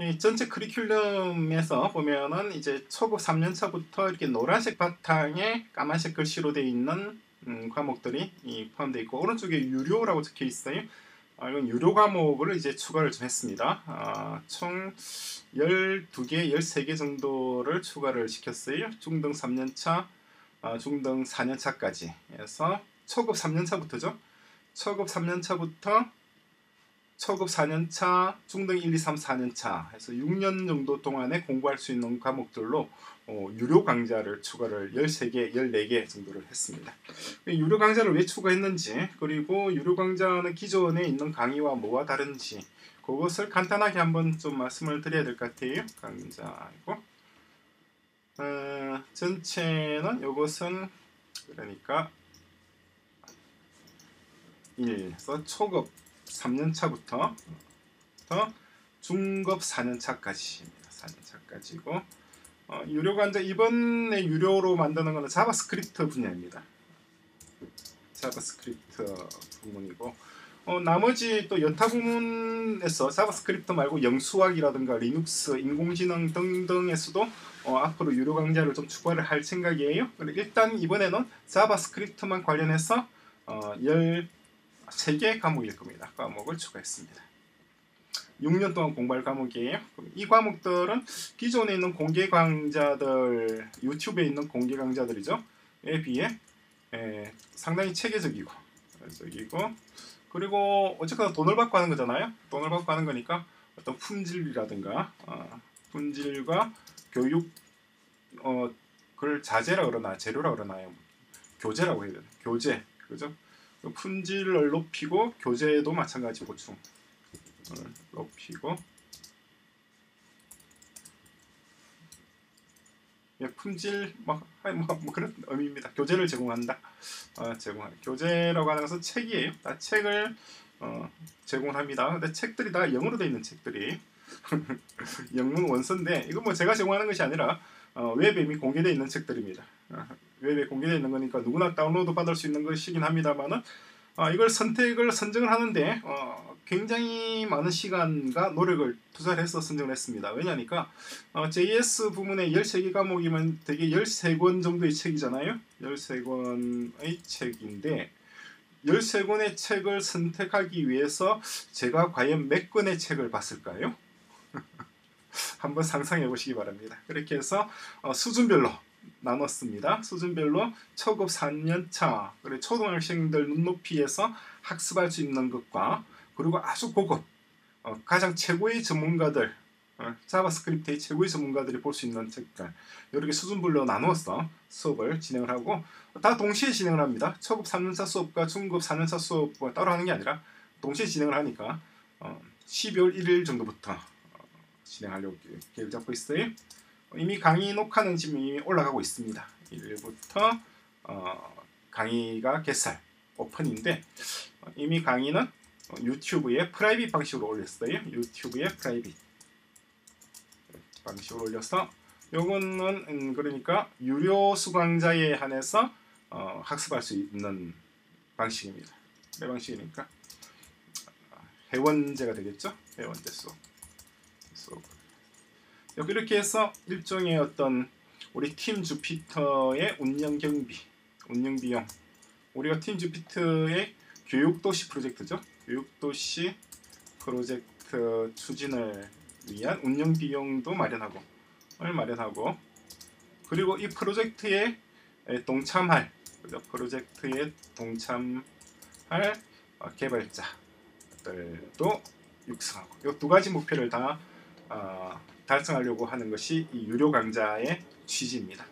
이 전체 커리큘럼에서 보면은 이제 초급 3년차부터 이렇게 노란색 바탕에 까만색 글씨로 되어 있는 음, 과목들이 이 포함되어 있고 오른쪽에 유료라고 적혀 있어요. 아, 이건 유료 과목을 이제 추가를 좀 했습니다. 아, 총 12개, 13개 정도를 추가를 시켰어요. 중등 3년차, 아, 중등 4년차까지 해서 초급 3년차부터죠. 초급 3년차부터 초급 4년차, 중등 1, 2, 3, 4년차 해서 6년 정도 동안에 공부할 수 있는 과목들로 어, 유료 강좌를 추가를 13개, 14개 정도를 했습니다. 유료 강좌를 왜 추가했는지 그리고 유료 강좌는 기존에 있는 강의와 뭐가 다른지 그것을 간단하게 한번 좀 말씀을 드려야 될 것 같아요. 강좌이고 어, 전체는 이것은 그러니까 1에서 초급 3년 차부터 중급 4년 차까지입니다. 4년 차까지고 어, 유료 강좌 이번에 유료로 만드는 것은 자바스크립트 분야입니다. 자바스크립트 부문이고 어, 나머지 또 여타 부문에서 자바스크립트 말고 영수학이라든가 리눅스, 인공지능 등등에서도 어, 앞으로 유료 강좌를 좀 추가를 할 생각이에요. 일단 이번에는 자바스크립트만 관련해서 어, 13개 과목일 겁니다. 과목을 추가했습니다. 6년 동안 공부할 과목이에요. 이 과목들은 기존에 있는 공개 강좌들, 유튜브에 있는 공개 강좌들이죠. 에 비해 에, 상당히 체계적이고, 적이고 그리고 어쨌거나 돈을 받고 하는 거잖아요. 돈을 받고 하는 거니까 어떤 품질이라든가 어, 품질과 교육 어, 그걸 자재라 그러나 재료라 그러나요? 교재라고 해야 되나? 교재 그죠? 품질을 높이고 교재도 마찬가지 보충 높이고 예, 품질 뭐, 뭐, 뭐, 그런 의미입니다. 교재를 제공한다. 어, 제공 교재라고 하는 것은 책이에요. 다 책을 어, 제공합니다. 근데 책들이 다 영어로 되어 있는 책들이 영문 원서인데 이건 뭐 제가 제공하는 것이 아니라 어, 웹에 이미 공개되어 있는 책들입니다. 어, 웹에 공개되어 있는 거니까 누구나 다운로드 받을 수 있는 것이긴 합니다만은 어, 이걸 선택을 선정을 하는데 어, 굉장히 많은 시간과 노력을 투자를 해서 선정을 했습니다. 왜냐니까 어, JS 부문의 13개 과목이면 되게 13권 정도의 책이잖아요. 13권의 책인데 13권의 책을 선택하기 위해서 제가 과연 몇 권의 책을 봤을까요? 한번 상상해 보시기 바랍니다. 그렇게 해서 어, 수준별로 나눴습니다. 수준별로 초급 4년차, 그리고 초등학생들 눈높이에서 학습할 수 있는 것과 그리고 아주 고급 어, 가장 최고의 전문가들 어, 자바스크립트의 최고의 전문가들이 볼 수 있는 책들 이렇게 수준별로 나누어서 수업을 진행을 하고 다 동시에 진행을 합니다. 초급 3년차 수업과 중급 4년차 수업 따로 하는 게 아니라 동시에 진행을 하니까 어, 12월 1일 정도부터 어, 진행하려고 계획 잡고 있어요. 이미 강의 녹화는 지금 이미 올라가고 있습니다. 1일부터 어, 강의가 개설 오픈인데 어, 이미 강의는 어, 유튜브에 private 방식으로 올렸어요. 유튜브에 private 방식으로 올려서 요거는 음, 그러니까 유료 수강자에 한해서 어, 학습할 수 있는 방식입니다. 내 방식이니까 회원제가 되겠죠? 회원제 수업. 수업. 이렇게 해서 일종의 어떤 우리 팀 주피터의 운영 경비, 운영 비용. 우리가 팀 주피터의 교육도시 프로젝트죠. 교육도시 프로젝트 추진을 위한 운영 비용도 마련하고 마련하고 그리고 이 프로젝트에 동참할 그죠? 프로젝트에 동참할 어, 개발자들도 육성하고 이 두 가지 목표를 다 어, 달성하려고 하는 것이 이 유료 강좌의 취지입니다.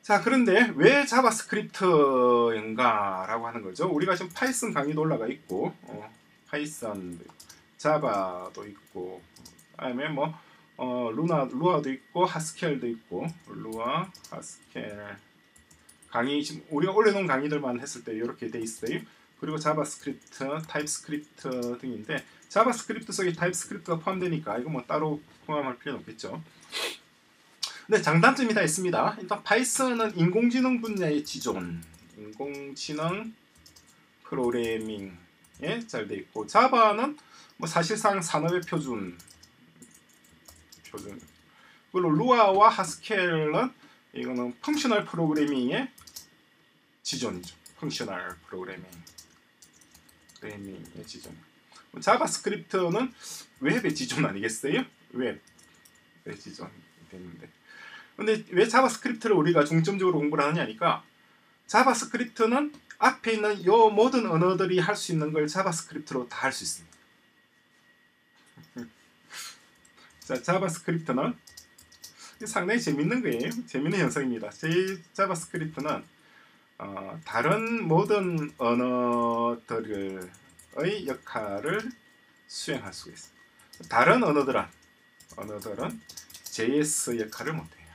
자 그런데 왜 자바스크립트인가라고 하는 거죠. 우리가 지금 파이썬 강의도 올라가 있고 어, Python, Java도 있고 그다음에 뭐 어, 루나, Lua도 있고 Haskell도 있고 Lua, Haskell 강의 지금 우리가 올려놓은 강의들만 했을 때 이렇게 돼 있어요. 그리고 JavaScript, TypeScript 등인데 JavaScript 속에 TypeScript가 포함되니까 이거 뭐 따로 포함할 필요는 없겠죠. 네, 장단점이 다 있습니다. 일단 Python은 인공지능 분야의 지존, 인공지능 프로그래밍에 잘 돼 있고 Java는 뭐 사실상 산업의 표준 표준 그리고 Lua와 Haskell은 이거는 functional programming의 지존이죠. functional programming programming의 지존. 뭐 JavaScript는 웹의 지존 아니겠어요? 웹의 지존 됐는데. 근데 왜 JavaScript를 우리가 중점적으로 공부를 하느냐니까 JavaScript는 앞에 있는 요 모든 언어들이 할 수 있는 걸 JavaScript로 다 할 수 있습니다. 자, JavaScript는 상당히 재밌는 거예요. 재밌는 현상입니다. 제 JavaScript는 어, 다른 모든 언어들 의 역할을 수행할 수 있습니다. 다른 언어들은 언어들은 JS 역할을 못해요.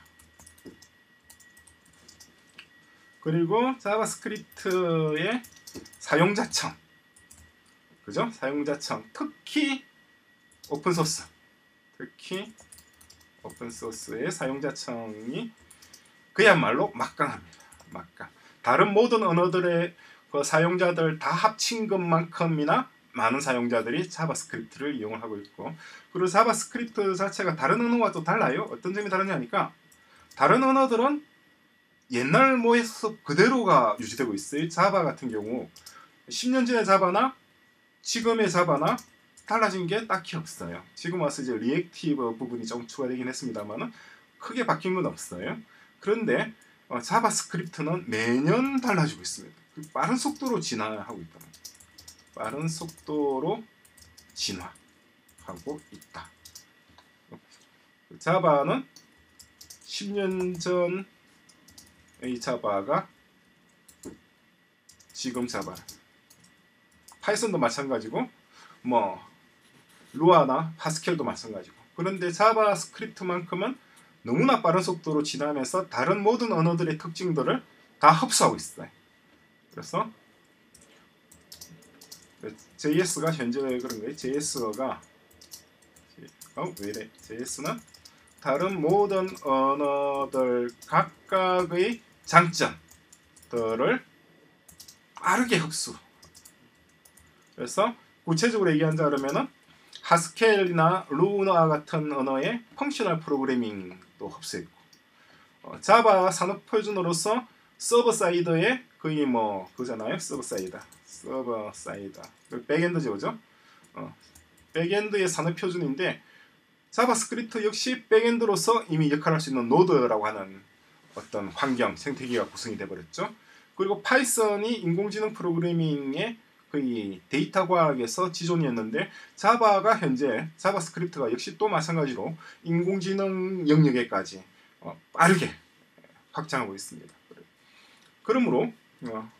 그리고 자바스크립트의 사용자청 그죠? 사용자청 특히 오픈소스 특히 오픈소스의 사용자청이 그야말로 막강합니다. 막강. 다른 모든 언어들의 그 사용자들 다 합친 것만큼이나 많은 사용자들이 JavaScript를 이용을 하고 있고 그리고 JavaScript 자체가 다른 언어와 또 달라요. 어떤 점이 다르냐니까 다른 언어들은 옛날 모습 그대로가 유지되고 있어요. Java 같은 경우 10년 전의 Java나 지금의 Java나 달라진 게 딱히 없어요. 지금 와서 이제 reactive 부분이 좀 추가되긴 했습니다만은 크게 바뀐 건 없어요. 그런데 어, JavaScript는 매년 달라지고 있습니다. 그 빠른 속도로 진화하고 있다. 빠른 속도로 진화하고 있다. Java는 10년 전의 Java가 지금 Java. Python도 마찬가지고 뭐 Lua나 Haskell도 마찬가지고 그런데 JavaScript만큼은 너무나 빠른 속도로 진화하면서 다른 모든 언어들의 특징들을 다 흡수하고 있어요. 그래서 JS가 현재 그런 거예요. JS가 어, 왜래? JS는 다른 모든 언어들 각각의 장점들을 빠르게 흡수. 그래서 구체적으로 얘기한자 그러면은 하스켈이나 루나 같은 언어의 펑셔널 프로그래밍도 흡수했고 어, Java 산업 표준으로서 server side에 거의 뭐 그잖아요. server side server side 그 backend죠 그죠? 어, backend의 산업 표준인데 JavaScript 역시 backend로서 이미 역할할 수 있는 Node라고 하는 어떤 환경 생태계가 구성이 되버렸죠. 그리고 Python이 인공지능 프로그래밍의 거의 데이터 과학에서 지존이었는데 Java가 현재 JavaScript가 역시 또 마찬가지로 인공지능 영역에까지 어, 빠르게 확장하고 있습니다. 그러므로 어,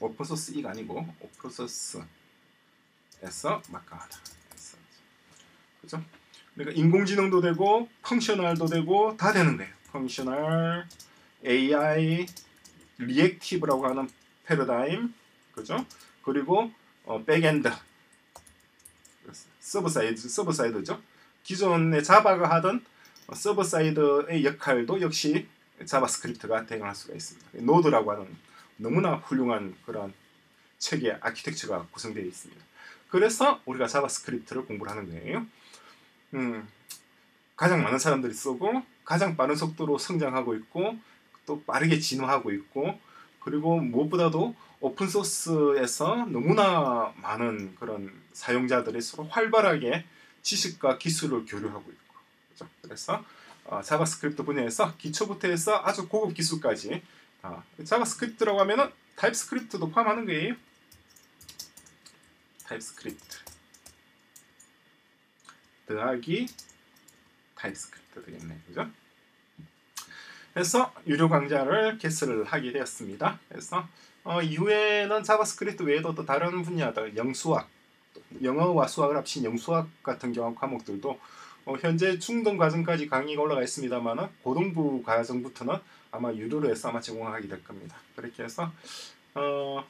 open source 이가 아니고 open source에서 막강하다. 그죠? 그러니까 인공지능도 되고 functional도 되고 다 되는 거예요. 펑셔널, AI, 리액티브라고 하는 패러다임, 그죠? 그리고 어, backend server side server side죠. 기존의 Java가 하던 server side의 역할도 역시 JavaScript가 대응할 수가 있습니다. Node라고 하는 너무나 훌륭한 그런 체계 아키텍처가 구성되어 있습니다. 그래서 우리가 JavaScript를 공부를 하는 거예요. 음, 가장 많은 사람들이 쓰고 가장 빠른 속도로 성장하고 있고 또 빠르게 진화하고 있고 그리고 무엇보다도 open source에서 너무나 많은 그런 사용자들이 서로 활발하게 지식과 기술을 교류하고 있고 그렇죠? 그래서 어, JavaScript 분야에서 기초부터 해서 아주 고급 기술까지 어, JavaScript라고 하면은 TypeScript도 포함하는 거예요. TypeScript 더하기 TypeScript 되겠네, 그죠? 그래서 유료 강좌를 개설을 하게 되었습니다. 그래서 어, 이후에는 JavaScript 외에도 또 다른 분야들 영수학, 영어와 수학을 합친 영수학 같은 경우 과목들도 어, 현재 중등 과정까지 강의가 올라가 있습니다만 고등부 과정부터는 아마 유료로 해서 아마 제공하게 될 겁니다. 그렇게 해서 어,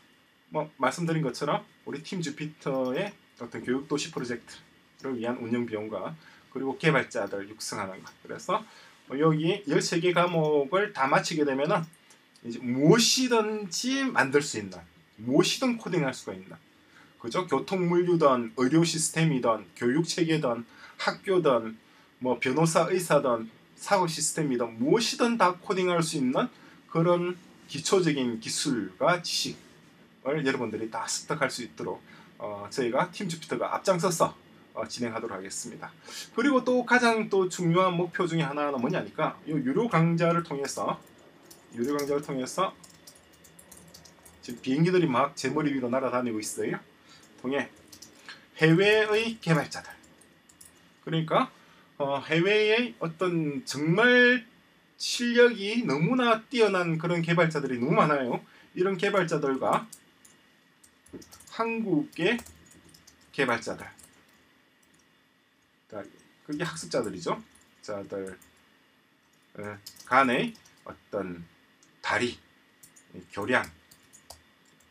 뭐 말씀드린 것처럼 우리 팀 주피터의 어떤 교육 도시 프로젝트를 위한 운영 비용과 그리고 개발자들 육성하는 것. 그래서 여기 13개 과목을 다 마치게 되면은 이제 무엇이든지 만들 수 있는 무엇이든 코딩할 수가 있는 그죠? 교통 물류든 의료 시스템이든 교육 체계든 학교든 뭐 변호사 의사든 사고 시스템이든 무엇이든 다 코딩할 수 있는 그런 기초적인 기술과 지식을 여러분들이 다 습득할 수 있도록 어, 저희가 팀 주피터가 앞장서서 어, 진행하도록 하겠습니다. 그리고 또 가장 또 중요한 목표 중에 하나는 뭐냐니까 이 유료 강좌를 통해서 유료 강좌를 통해서 지금 비행기들이 막 제 머리 위로 날아다니고 있어요. 통해 해외의 개발자들 그러니까 어, 해외의 어떤 정말 실력이 너무나 뛰어난 그런 개발자들이 너무 많아요. 이런 개발자들과 한국의 개발자들 그게 학습자들이죠. 자들 어, 간의 어떤 다리 교량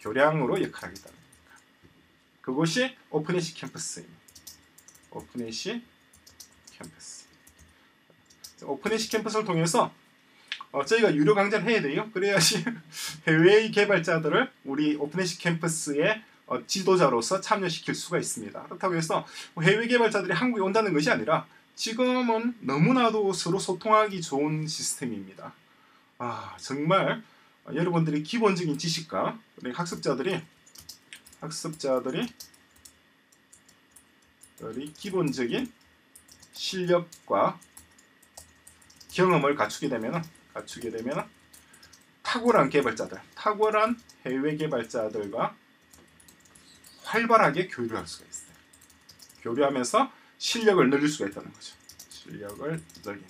교량으로 역할하겠다는 겁니다. 그것이 오픈에시 캠퍼스입니다. 오픈에시 캠퍼스. 오픈에시 캠퍼스를 통해서 어, 저희가 유료 강좌를 해야 돼요. 그래야지 해외의 개발자들을 우리 오픈에시 캠퍼스에 어, 지도자로서 참여시킬 수가 있습니다. 그렇다고 해서 해외 개발자들이 한국에 온다는 것이 아니라 지금은 너무나도 서로 소통하기 좋은 시스템입니다. 아 정말 여러분들이 기본적인 지식과 학습자들이 학습자들이 기본적인 실력과 경험을 갖추게 되면 갖추게 되면 탁월한 개발자들, 탁월한 해외 개발자들과 활발하게 교류를 할 수가 있어요. 교류하면서 실력을 늘릴 수가 있다는 거죠. 실력을 늘리는.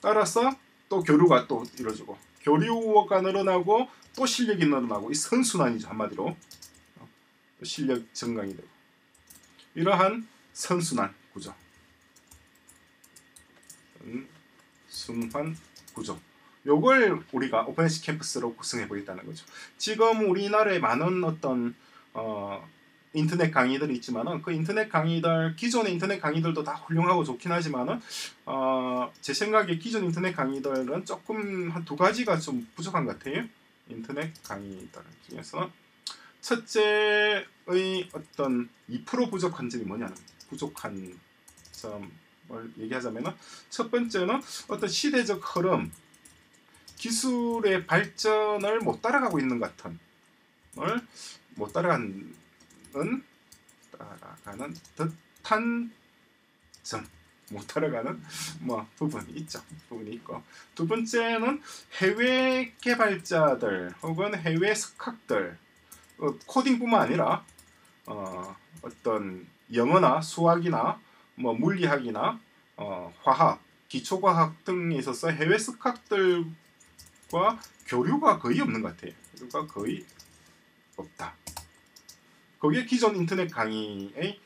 따라서 또 교류가 또 이루어지고 교류가 늘어나고 또 실력이 늘어나고 이 선순환이죠 한마디로 실력 증강이 되고 이러한 선순환 구조 순환 구조 요걸 우리가 오픈시 캠퍼스로 구성해 보겠다는 거죠. 지금 우리나라에 많은 어떤 어, 인터넷 강의들이 있지만은 그 인터넷 강의들 기존의 인터넷 강의들도 다 훌륭하고 좋긴 하지만은 어, 제 생각에 기존 인터넷 강의들은 조금 한 두 가지가 좀 부족한 것 같아요. 인터넷 강의들 중에서 첫째의 어떤 2% 부족한 점이 뭐냐는 부족한 점을 얘기하자면은 첫 번째는 어떤 시대적 흐름 기술의 발전을 못 따라가고 있는 것 같은 못 따라가는 따라가는 듯한 점, 못 따라가는 뭐 부분이 있죠. 부분이 있고 두 번째는 해외 개발자들 혹은 해외 석학들 어, 코딩뿐만 아니라 어, 어떤 영어나 수학이나 뭐 물리학이나 어, 화학, 기초과학 등에 있어서 해외 석학들과 교류가 거의 없는 것 같아요. 교류가 거의 없다. 거기에 기존 인터넷 강의의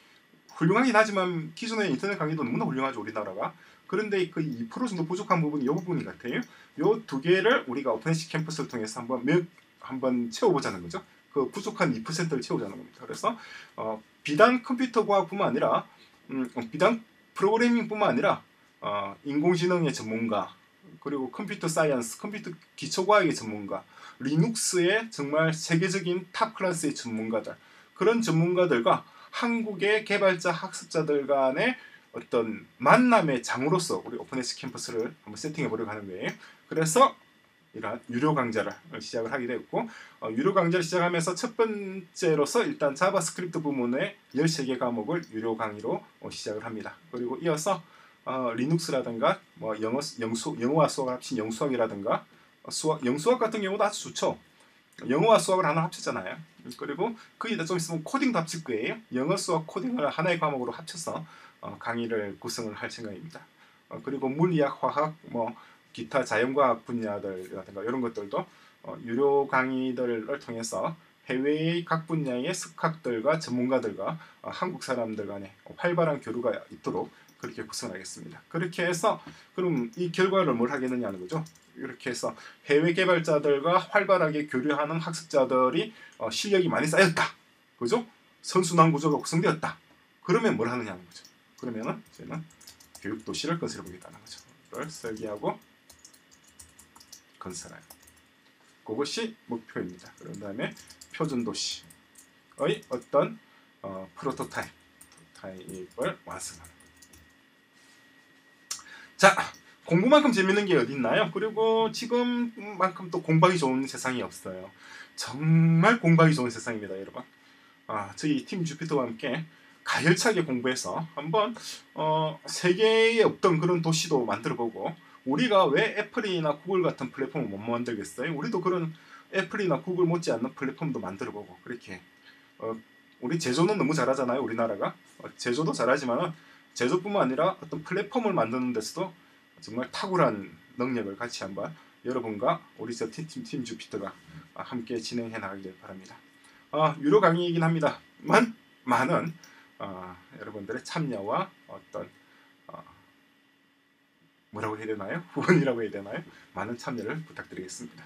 훌륭하긴 하지만 기존의 인터넷 강의도 너무나 훌륭하죠 우리나라가 그런데 그 2% 정도 부족한 부분이 이 부분인 것 같아요 이 두 개를 우리가 오픈시 캠퍼스를 통해서 한번 몇 한번 채워보자는 거죠 그 부족한 2%를 채우자는 겁니다 그래서 어, 비단 컴퓨터 과학뿐만 아니라 음, 어, 비단 프로그래밍뿐만 아니라 어, 인공지능의 전문가 그리고 computer science, 컴퓨터 기초과학의 전문가, Linux의 정말 세계적인 top class의 전문가들 그런 전문가들과 한국의 개발자 학습자들 간의 어떤 만남의 장으로서 우리 오픈에스 캠퍼스를 한번 세팅해 보려고 하는 거예요. 그래서 유료 강좌를 시작을 하게 되었고 어, 유료 강좌를 시작하면서 첫 번째로서 일단 JavaScript 부문의 13개 과목을 유료 강의로 어, 시작을 합니다. 그리고 이어서 어, 리눅스라든가 뭐 영어 영수 영어와 수학을 합친 영수학이라든가 어, 수학 영수학 같은 경우도 아주 좋죠. 영어와 수학을 하나 합쳤잖아요. 그리고 거기다 좀 있으면 코딩도 합칠 거예요. 영어, 수학, 코딩을 하나의 과목으로 합쳐서 어, 강의를 구성을 할 생각입니다. 어, 그리고 물리학, 화학, 뭐 기타 자연과학 분야들이라든가 이런 것들도 어, 유료 강의들을 통해서 해외의 각 분야의 석학들과 전문가들과 어, 한국 사람들 간에 활발한 교류가 있도록 그렇게 구성하겠습니다. 그렇게 해서 그럼 이 결과를 뭘 하겠느냐는 거죠. 이렇게 해서 해외 개발자들과 활발하게 교류하는 학습자들이 어, 실력이 많이 쌓였다. 그죠? 선순환 구조가 구성되었다. 그러면 뭘 하느냐는 거죠. 그러면은 저희는 교육 도시를 건설해 보겠다는 거죠. 이걸 설계하고 건설하요. 그것이 목표입니다. 그런 다음에 표준 도시 어떤 어, 프로토타입 타입을 완성하는. 자, 공부만큼 재밌는 게 어디 있나요? 그리고 지금만큼 또 공부하기 좋은 세상이 없어요. 정말 공부하기 좋은 세상입니다, 여러분. 아, 저희 팀 주피터와 함께 가열차게 공부해서 한번 어, 세계에 없던 그런 도시도 만들어보고 우리가 왜 애플이나 구글 같은 플랫폼을 못 만들겠어요? 우리도 그런 애플이나 구글 못지않는 플랫폼도 만들어보고 그렇게 어, 우리 제조는 너무 잘하잖아요, 우리나라가 어, 제조도 잘하지만 제조뿐만 아니라 어떤 플랫폼을 만드는 데서도 정말 탁월한 능력을 같이 한번 여러분과 우리 저팀 팀, 팀 주피터가 함께 진행해 나가길 바랍니다. 어, 유료 강의이긴 합니다만 많은 어, 여러분들의 참여와 어떤 어, 뭐라고 해야 되나요? 후원이라고 해야 되나요? 많은 참여를 부탁드리겠습니다.